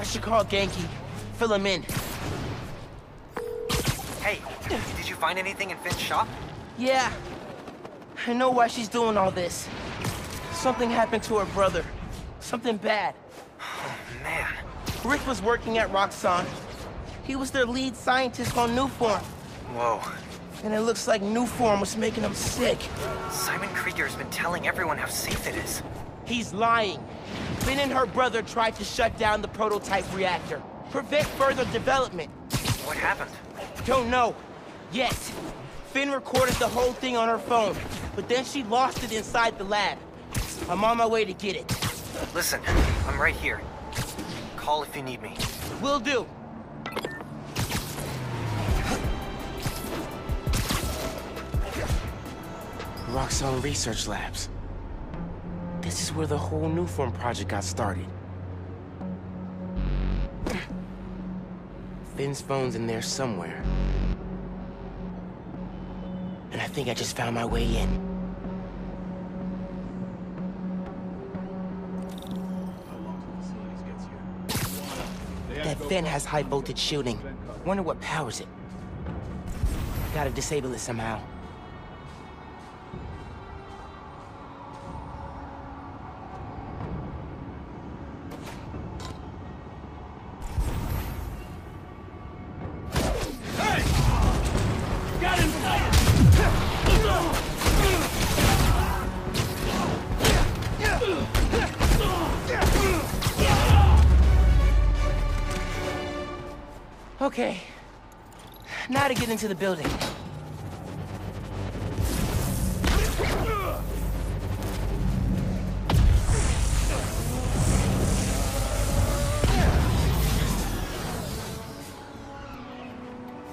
I should call Ganke. Fill him in. Hey, did you find anything in Phin's shop? Yeah. I know why she's doing all this. Something happened to her brother. Something bad. Oh, man. Rick was working at Roxxon. He was their lead scientist on Nuform. Whoa. And it looks like Nuform was making him sick. Simon Krieger's been telling everyone how safe it is. He's lying. Phin and her brother tried to shut down the prototype reactor. Prevent further development. What happened? Don't know. Yet. Phin recorded the whole thing on her phone, but then she lost it inside the lab. I'm on my way to get it. Listen, I'm right here. Call if you need me. Will do. Roxxon Research Labs. This is where the whole Nuform project got started. Phin's phone's in there somewhere. And I think I just found my way in. That vent has high voltage shielding. Wonder what powers it. Gotta disable it somehow. Okay. Now to get into the building.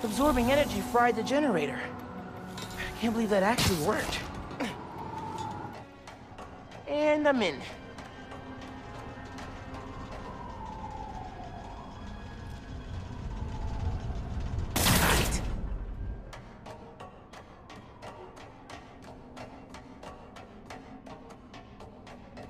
Absorbing energy fried the generator. I can't believe that actually worked. And I'm in.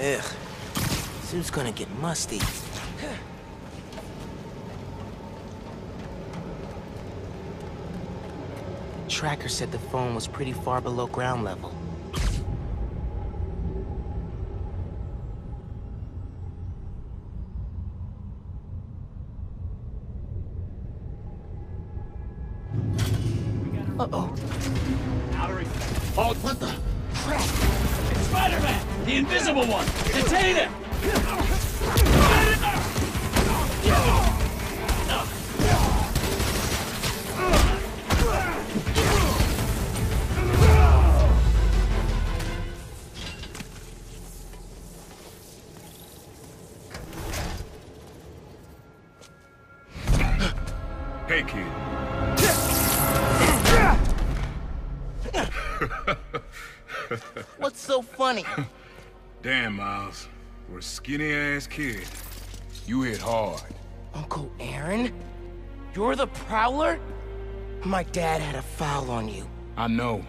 Ugh. Suit's gonna get musty. Tracker said the phone was pretty far below ground level. Uh-oh. Oh, what the? Crap! Spider-Man! The invisible one! Detain him! Hey, kid. So funny? Damn, Miles. For a skinny-ass kid, you hit hard. Uncle Aaron? You're the Prowler? My dad had a foul on you. I know.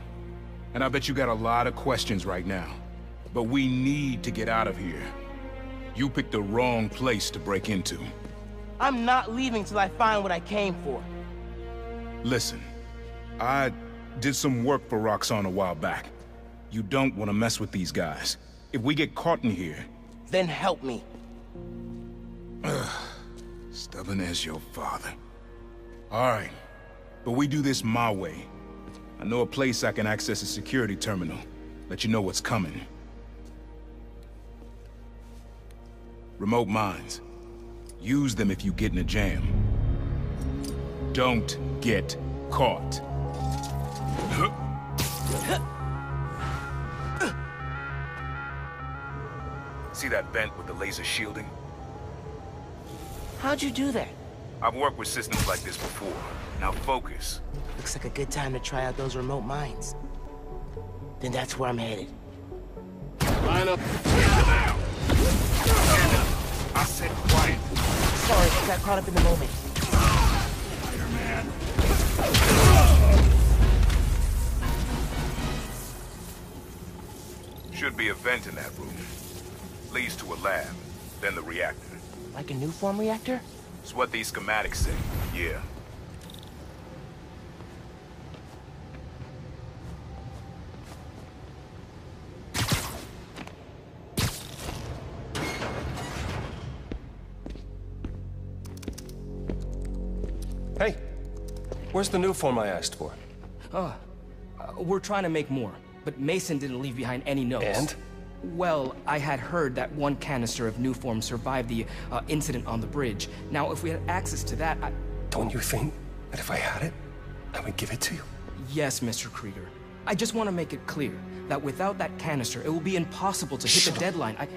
And I bet you got a lot of questions right now. But we need to get out of here. You picked the wrong place to break into. I'm not leaving till I find what I came for. Listen, I did some work for Roxxon a while back. You don't want to mess with these guys. If we get caught in here, Then help me. stubborn as your father. All right, but we do this my way. I know a place I can access a security terminal. Let you know what's coming. Remote mines. Use them if you get in a jam. Don't get caught. See that vent with the laser shielding? How'd you do that? I've worked with systems like this before. Now focus. Looks like a good time to try out those remote mines. Then that's where I'm headed. Line up. I said quiet. Sorry, I got caught up in the moment. Fireman. Should be a vent in that room. Leads to a lab, then the reactor. Like a Nuform reactor? It's what these schematics say, yeah. Hey, where's the Nuform I asked for? Uh, we're trying to make more, but Mason didn't leave behind any notes. And? Well, I had heard that one canister of Nuform survived the uh, incident on the bridge. Now, if we had access to that, I... Don't you think that if I had it, I would give it to you? Yes, Mr. Krieger. I just want to make it clear that without that canister, it will be impossible to hit Shut the deadline. I...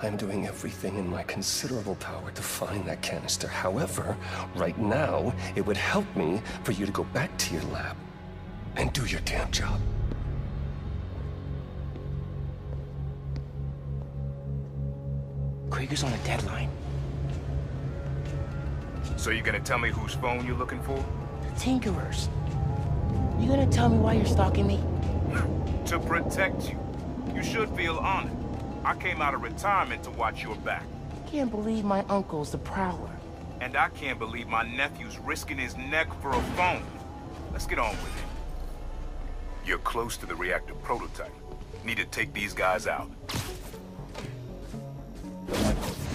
I'm doing everything in my considerable power to find that canister. However, right now, it would help me for you to go back to your lab and do your damn job. Krieger's on a deadline. So you gonna tell me whose phone you're looking for? The Tinkerers. You gonna tell me why you're stalking me? To protect you. You should feel honored. I came out of retirement to watch your back. Can't believe my uncle's the Prowler. And I can't believe my nephew's risking his neck for a phone. Let's get on with it. You're close to the reactor prototype. Need to take these guys out.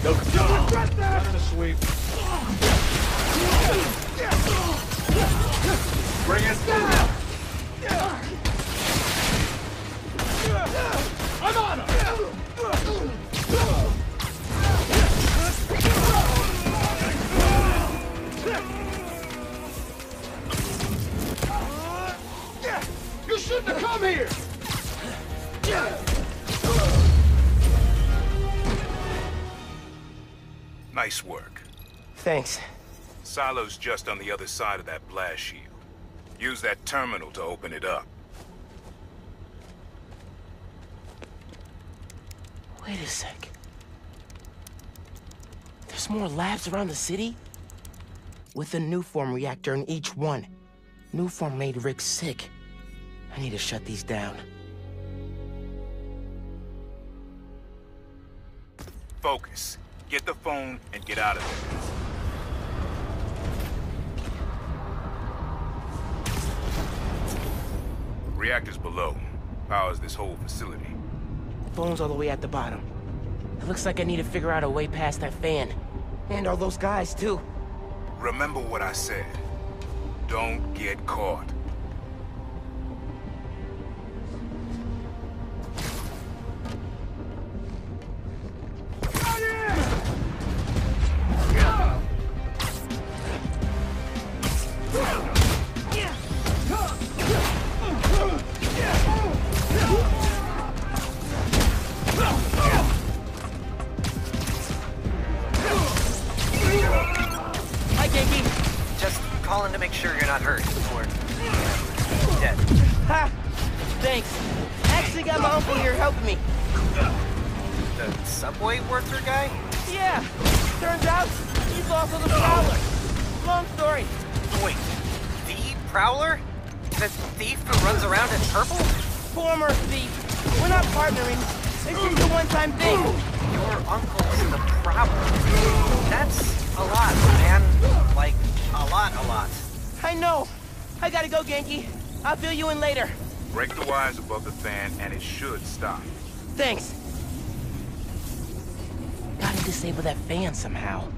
Go, go. Running a sweep. Bring down. I'm on him. You shouldn't have come here. Nice work. Thanks. Silo's just on the other side of that blast shield. Use that terminal to open it up. Wait a sec. There's more labs around the city? With a Nuform reactor in each one. Nuform made Rick sick. I need to shut these down. Focus. Get the phone and get out of there. Reactor's below. Powers this whole facility. Phone's all the way at the bottom. It looks like I need to figure out a way past that fan. And all those guys, too. Remember what I said. Don't get caught. Long. Wait, the Prowler? The thief who runs around in purple? Former thief. We're not partnering. It's just a one-time thing. Your uncle's the Prowler. That's a lot, man. Like, a lot, a lot. I know. I gotta go, Ganke. I'll fill you in later. Break the wires above the fan and it should stop. Thanks. Gotta disable that fan somehow.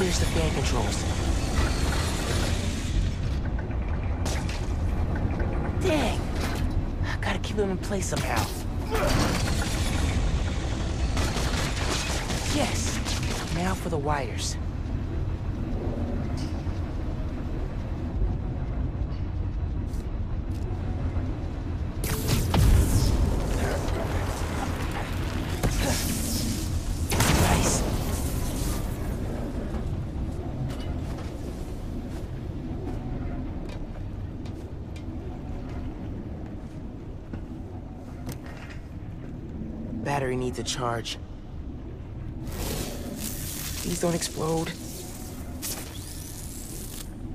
There's the fan controls. Dang. I Gotta keep them in place somehow. Yes. Now for the wires. Battery needs a charge. These don't explode.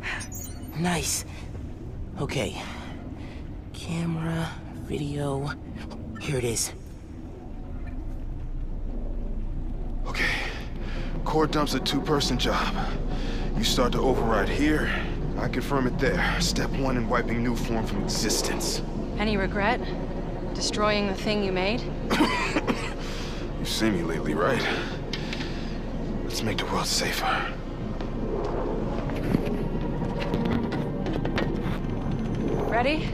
Nice. Okay. Camera, video. Here it is. Okay. Core dump's a two-person job. You start to override here, I confirm it there. Step one in wiping Nuform from existence. Any regret? Destroying the thing you made? You've seen me lately, right? Let's make the world safer. Ready?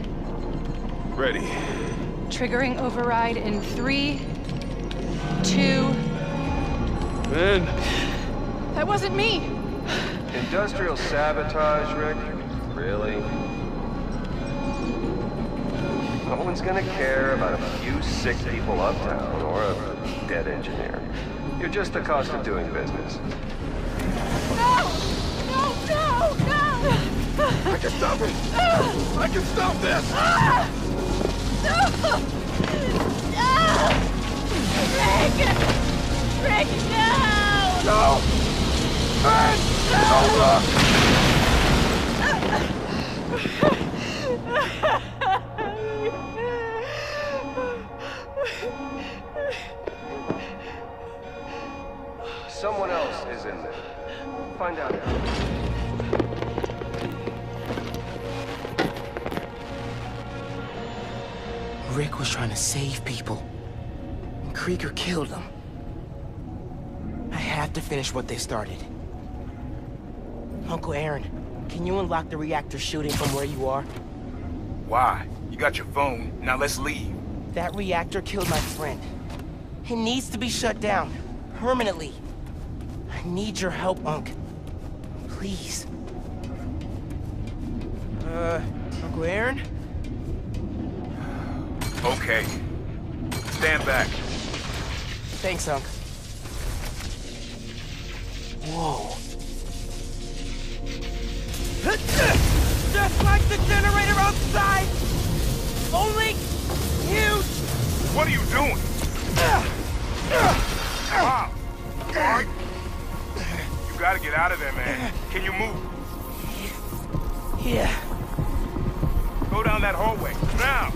Ready. Triggering override in three, two... Ben! That wasn't me! Industrial sabotage, Rick? Really? No one's gonna care about a few sick people uptown or a dead engineer. You're just the cost of doing business. No! No, no, no! I can stop it! I can stop this! No! Rick! Rick, no! No! Ben! No! Someone else is in there. Find out. Rick was trying to save people. And Krieger killed them. I have to finish what they started. Uncle Aaron, can you unlock the reactor shooting from where you are? Why? You got your phone. Now let's leave. That reactor killed my friend. It needs to be shut down. Permanently. I need your help, Unc. Please. Uh, Uncle Aaron? Okay. Stand back. Thanks, Unc. Whoa. Just like the generator outside! Only huge! What are you doing? Uh, uh, uh. Mom! Alright? You gotta get out of there, man. Can you move? Yeah. Go down that hallway. Now!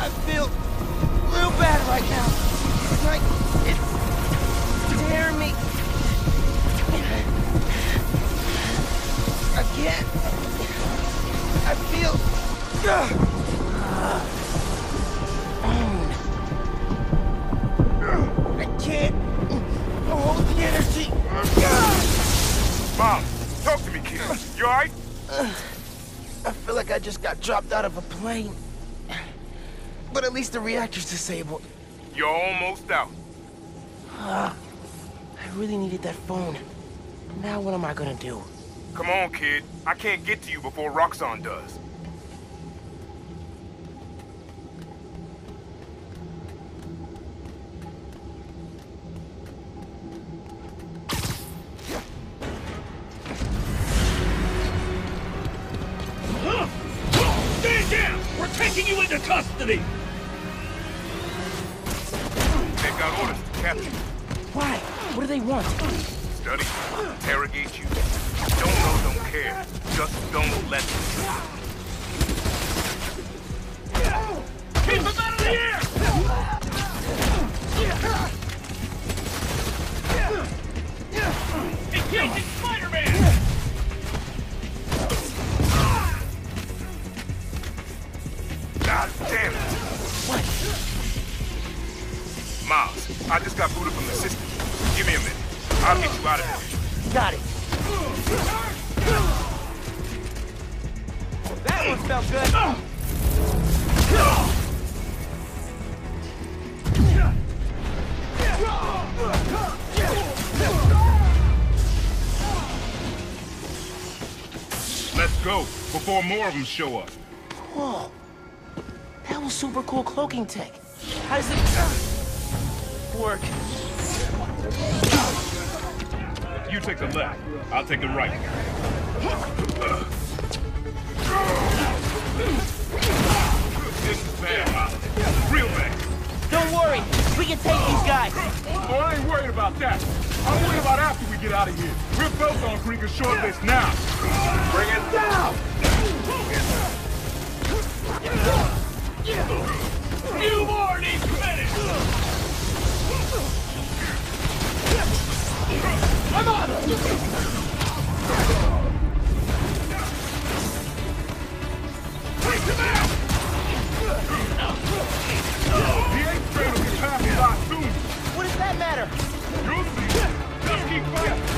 I feel real bad right now. Like out of a plane. But at least the reactor's disabled. You're almost out. Ah, I really needed that phone. Now what am I gonna do? Come on, kid. I can't get to you before Roxxon does. Go, before more of them show up. Whoa. That was super cool cloaking tech. How does it uh, work? You take the left, I'll take the right. This is bad. Real bad. Don't worry, we can take these guys. Oh, I ain't worried about that. I'm worried about after we get out of here. We're both on Krieger's short list now. Come on! Take him out! He ain't straight to get past his soon. What does that matter? You'll see. Just keep fighting.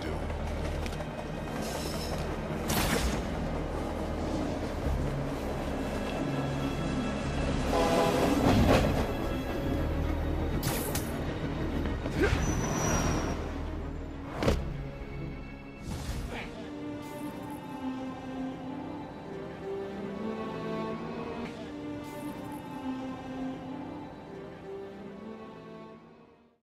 do.